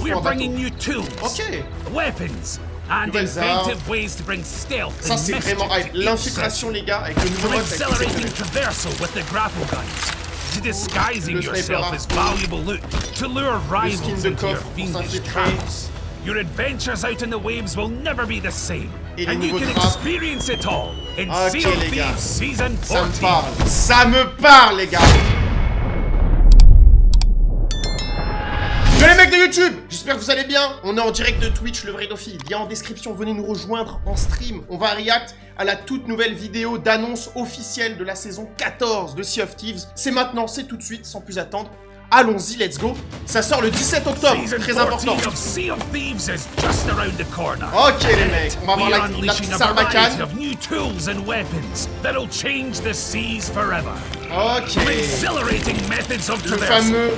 We're bringing you tools, Ok. weapons, and inventive ways to bring stealth Ça, and c'est vraiment hype. to L'infiltration, les gars, avec le nouveau From mode, ça va être accelerating traversal with the grapple guns, to disguising yourself as valuable loot, to lure rivals into your fiendish traps. Your adventures out in the waves will never be the same. Et and you can experience it all in Ok, Sea of. Thieves Season Ça me 14. parle. Ça me parle, les gars. Les mecs de YouTube J'espère que vous allez bien. On est en direct de Twitch, le vrai Dofi. Lien en description, venez nous rejoindre en stream. On va react à la toute nouvelle vidéo d'annonce officielle de la saison 14 de Sea of Thieves. C'est maintenant, c'est tout de suite, sans plus attendre. Allons-y, let's go. Ça sort le 17 octobre, très 14 important. of Sea of Thieves is just around the corner. Ok les mecs, on va voir We are la, la unleashing petite sarbacane. of new tools and weapons that'll change the seas forever. Ok. Le fameux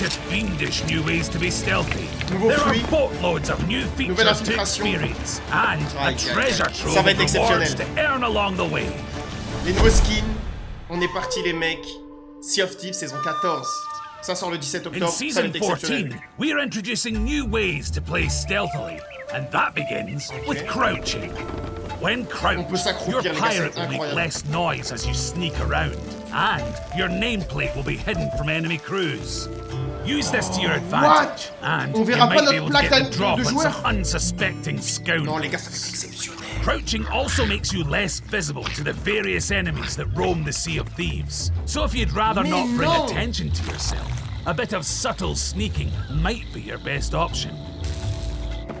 to fiendish new ways to be stealthy. There are boatloads of new features to experience and a treasure trove of rewards to earn along the way. Les nouveaux skins, on est parti les mecs. Sea of Thieves saison 14. Ça sort le 17 octobre, ça va season être exceptionnel. 14, we are introducing new ways to play stealthily, and that begins with crouching. When crouched, your les gars, c'est pirate will make less noise as you sneak around, and your nameplate will be hidden from enemy crews. Use this to your advantage, and On you might be able to get the drop on some unsuspecting Non scoundrels. les gars, ça va être exceptionnel. Crouching also makes you less visible to the various enemies that roam the Sea of Thieves. So if you'd rather Mais not bring non. attention to yourself, a bit of subtle sneaking might be your best option.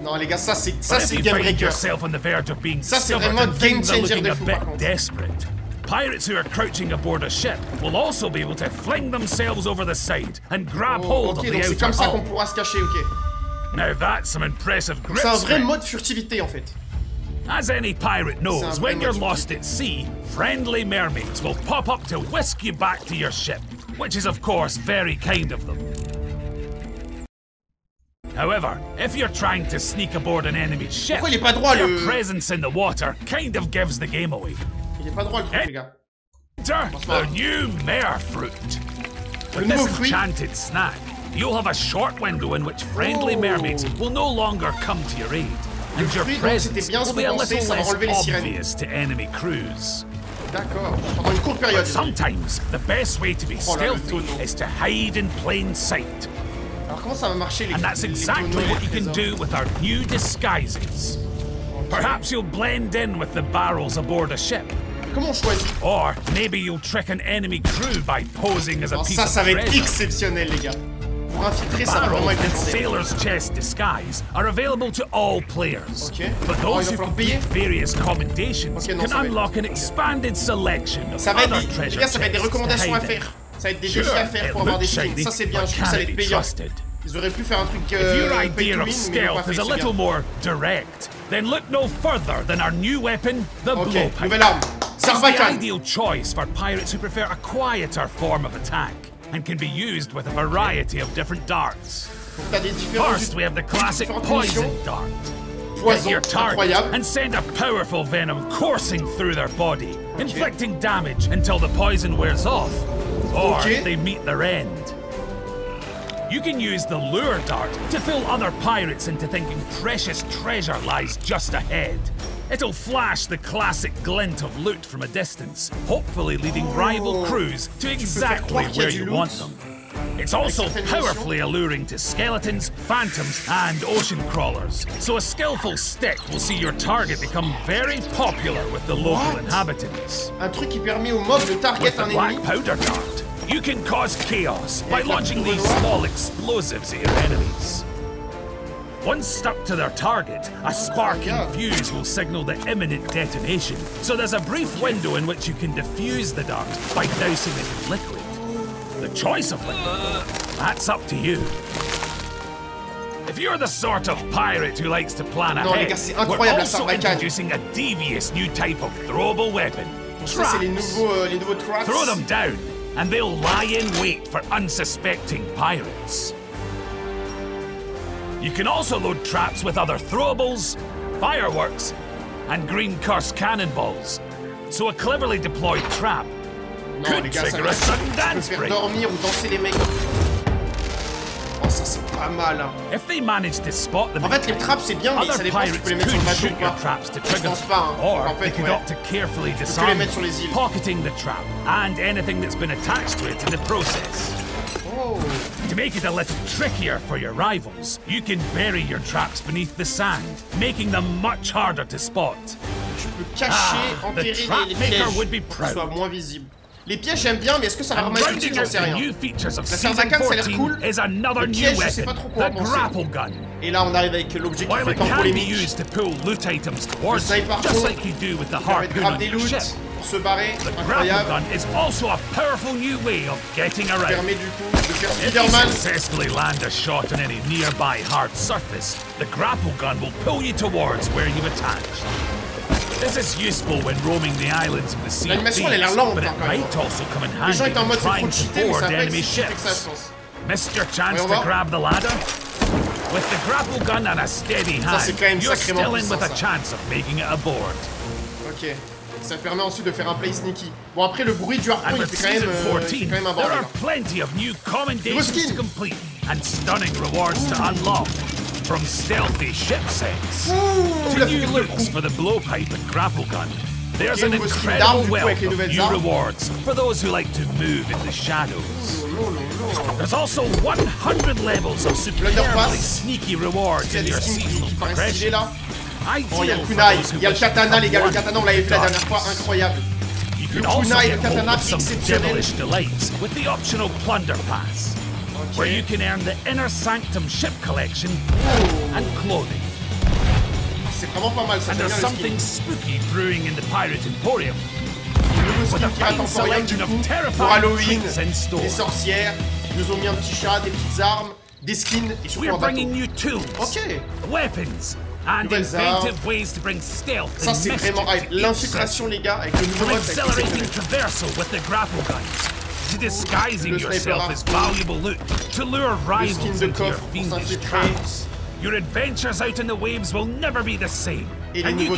Non les gars, ça c'est ça c'est game breaker. yourself on the verge of being Ça, c'est vraiment game things are changer looking de a fou, bit desperate, pirates who are crouching aboard a ship will also be able to fling themselves over the side and grab Oh, hold ok, of the outer comme ça qu'on pourra se cacher, ok. Now that's some impressive grip C'est un vrai mode furtivité en fait. As any pirate knows, when you're lost at sea, friendly mermaids will pop up to whisk you back to your ship, which is of course very kind of them. However, if you're trying to sneak aboard an enemy ship, droit, your le- presence in the water kind of gives the game away. Est pas droit le truc les gars. The new Merfruit. With this enchanted snack, you'll have a short window in which friendly Oh. mermaids will no longer come to your aid, and your presence bien will be a little less obvious to enemy crews. D'accord. Pendant une courte période. Sometimes the best way to be Oh stealthy is to hide in plain sight, Alors comment ça va marcher les and that's exactly what you can do with our new disguises. Oh, Perhaps you'll blend in with the barrels aboard a ship. Comment on choisit Or maybe you'll trick an enemy crew by posing as a Alors piece ça, of ça va être exceptionnel les gars. Pour infiltrer, ça va vraiment être. Sailor's Chest disguise are available to all players. Ok. But Oh, those who complete various commendations can ça va être- unlock an expanded selection of Ça va other les gars, ça va être des recommandations à faire. Ça va être des à faire pour avoir des skins. Ça c'est bien, je trouve que ça va être payant. Ils auraient pu faire un truc If euh, your idea of win, mais ils l'ont pas stealth is a little more direct, then look no further than our new weapon, the Ok, blowpipe. nouvelle arme. It's the ideal choice for pirates who prefer a quieter form of attack and can be used with a variety of different darts. Donc t'as des différents First, we have the classic poison dart. Hit your target and send a powerful venom coursing through their body, inflicting damage until the poison wears off, or they meet their end. You can use the lure dart to fool other pirates into thinking precious treasure lies just ahead. It'll flash the classic glint of loot from a distance, hopefully leading oh. rival crews to exactly croire qu'il y a where you want them. It's also powerfully alluring to skeletons, phantoms, and ocean crawlers. So a skillful stick will see your target become very popular with the local What? inhabitants. Un truc qui permet au mob de target With the un black ennemi. powder dart, you can cause chaos by launching these small explosives at your enemies. Once stuck to their target, a sparking fuse will signal the imminent detonation. So there's a brief window in which you can defuse the dart by dousing it in liquid. The choice of liquid, that's up to you. If you're the sort of pirate who likes to plan ahead, c'est we're also introducing a devious new type of throwable weapon. Ça les nouveaux, les nouveaux traps. Throw them down, and they'll lie in wait for unsuspecting pirates. You can also load traps with other throwables, fireworks, and green curse cannonballs. So a cleverly deployed trap Non, could gars, trigger a sudden dance break. dormir ou danser les mecs. Oh, ça c'est pas mal. Hein. If they manage to spot them En fait, les traps, c'est bien, mais ça other dépend si tu pirates peux les mettre sur le could bateau shoot ou your pas. traps to Je trigger pense them. pas, hein. Or En they could ouais. opt to carefully disarm mettre sur les îles. pocketing the trap and anything that's been attached to it in the process. To make it a little trickier for your rivals, you can bury your traps beneath the sand, making them much harder to spot. Tu peux cacher, Ah, enterrer the les, trap les maker pièges would be pour qu'ils proud. soient moins visibles. Les pièges, j'aime bien, mais est-ce que ça va vraiment être utile J'en sais rien. new features of La sarbacane, ça a l'air 14 cool. Le piège, je sais pas trop quoi en penser. grapple gun. Et là, on arrive avec l'objet qui While fait it tant can be polémique. used to pull loot items towards sniper you, just arrow like you do with the Ça permet de on des loots se barrer. the grapple Incroyable. gun is also a powerful new way of getting around. permet du coup de faire If you Spider-Man. successfully land a shot on any nearby hard surface, the grapple gun will pull you towards where you've attached. This is useful when roaming the islands of the Sea L'animation, elle a l'air lente, but it might also come in handy when mode c'est trop trying to board enemy ships. Missed your chance to grab the ladder? With the grapple gun and a steady hand, you're still in with a chance of making it aboard. Ok. Ça permet ensuite de faire un play sneaky. Bon, après, le bruit du harpon, il fait quand même, euh, il 14, fait quand même un there bordel. are plenty of new commendations skin. to complete and stunning rewards to unlock. From stealthy ship sets Ouh, to new looks for the blowpipe and grapple gun. There's an incredible wealth of new rewards for those who like to move in the shadows. Non. There's also 100 levels of superbly sneaky rewards in your seasonal progression. Oh, il y a le kunai, il y a le katana, les gars. Le katana, on l'avait vu la dernière fois, incroyable. Le kunai, le get hold katana exceptionnel. with the optional Plunder Pass, where you can earn the Inner Sanctum ship collection Oh. and clothing. C'est vraiment pas mal ça, And there's le something spooky brewing in the Pirate Emporium. Le nouveau with skin a Pirate Emporium, du coup, terrifying pour Halloween, sorcières, ils nous ont mis un petit chat, des petites armes, des skins et surtout We're un bateau. bringing new tools, Ok, weapons, and Nouvelles inventive ways to bring stealth ça c'est vraiment hype. L'infiltration les gars, avec le nouveau mode, c'est accelerating exceptionnel. traversal with the grapple gun, to disguising yourself as valuable loot, to lure rivals into your fiendish traps. Your adventures out in the waves will never be the same, Et les nouveaux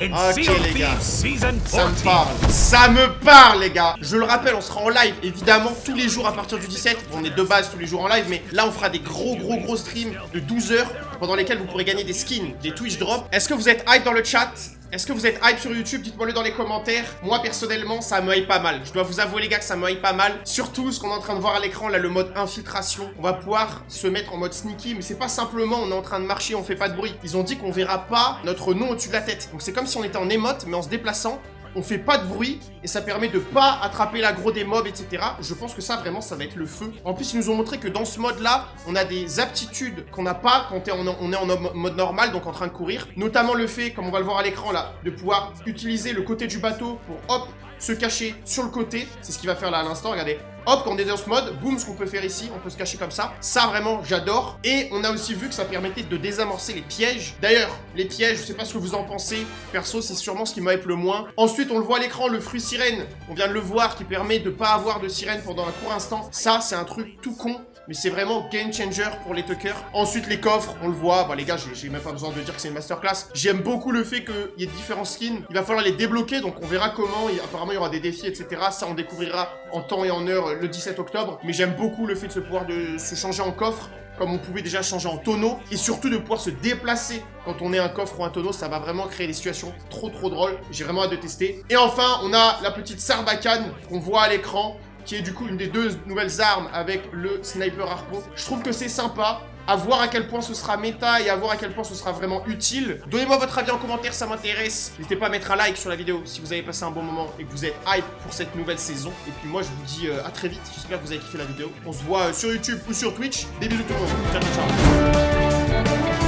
in Ok, les gars. Ça me 14. parle, ça me parle les gars. Je le rappelle, on sera en live évidemment tous les jours à partir du 17 On est de base tous les jours en live mais là on fera des gros gros gros streams de 12 heures Pendant lesquels vous pourrez gagner des skins, des Twitch drops. Est-ce que vous êtes hype dans le chat? Est-ce que vous êtes hype sur YouTube? Dites-moi le dans les commentaires. Moi personnellement, ça me pas mal. Je dois vous avouer les gars que ça me pas mal. Surtout ce qu'on est en train de voir à l'écran là, le mode infiltration. On va pouvoir se mettre en mode sneaky, mais c'est pas simplement on est en train de marcher, on fait pas de bruit. Ils ont dit qu'on verra pas notre nom au-dessus de la tête. Donc c'est comme si on était en émote, mais en se déplaçant on fait pas de bruit et ça permet de pas attraper l'aggro des mobs, etc. Je pense que ça, vraiment, ça va être le feu. En plus, ils nous ont montré que dans ce mode-là, on a des aptitudes qu'on n'a pas quand on, est en mode normal, donc en train de courir. Notamment le fait, comme on va le voir à l'écran là, de pouvoir utiliser le côté du bateau pour, hop, se cacher sur le côté. C'est ce qu'il va faire là à l'instant, regardez. Hop, on est dans mode, boum, ce qu'on peut faire ici, on peut se cacher comme ça. Ça, vraiment, j'adore. Et on a aussi vu que ça permettait de désamorcer les pièges. D'ailleurs, les pièges, je sais pas ce que vous en pensez. Perso, c'est sûrement ce qui m'hype le moins. Ensuite, on le voit à l'écran, le fruit sirène. On vient de le voir, qui permet de pas avoir de sirène pendant un court instant. Ça, c'est un truc tout con. Mais c'est vraiment game changer pour les tuckers. Ensuite, les coffres, on le voit. Bah, les gars, j'ai même pas besoin de dire que c'est une masterclass. J'aime beaucoup le fait qu'il y ait différents skins. Il va falloir les débloquer, donc on verra comment. Apparemment, il y aura des défis, etc. Ça, on découvrira en temps et en heure le 17 octobre. Mais j'aime beaucoup le fait de se pouvoir de se changer en coffre comme on pouvait déjà changer en tonneau, et surtout de pouvoir se déplacer quand on est un coffre ou un tonneau, ça va vraiment créer des situations trop trop drôles, j'ai vraiment hâte de tester. Et enfin, on a la petite sarbacane qu'on voit à l'écran, qui est du coup une des deux nouvelles armes avec le sniper harpon. Je trouve que c'est sympa, à voir à quel point ce sera méta et à voir à quel point ce sera vraiment utile. Donnez-moi votre avis en commentaire, ça m'intéresse. N'hésitez pas à mettre un like sur la vidéo si vous avez passé un bon moment et que vous êtes hype pour cette nouvelle saison. Et puis moi, je vous dis euh, à très vite. J'espère que vous avez kiffé la vidéo. On se voit euh, sur YouTube ou sur Twitch. Des bisous tout le monde. Ciao, ciao, ciao.